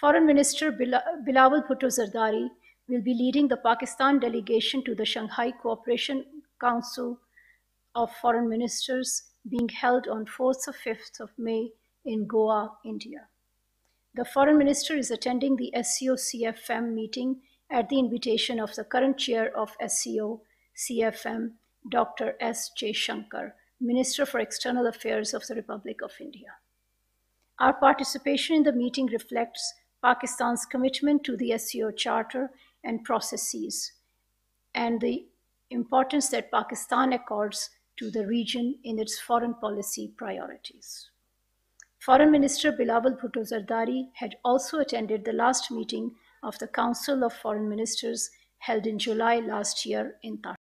Foreign Minister Bilawal Bhutto Zardari will be leading the Pakistan delegation to the Shanghai Cooperation Council of Foreign Ministers being held on 4th or 5th of May in Goa, India. The Foreign Minister is attending the SCO CFM meeting at the invitation of the current chair of SCO CFM, Dr. S. Jaishankar, Minister for External Affairs of the Republic of India. Our participation in the meeting reflects Pakistan's commitment to the SCO Charter and processes, and the importance that Pakistan accords to the region in its foreign policy priorities. Foreign Minister Bilawal Bhutto Zardari had also attended the last meeting of the Council of Foreign Ministers held in July last year in Tashkent.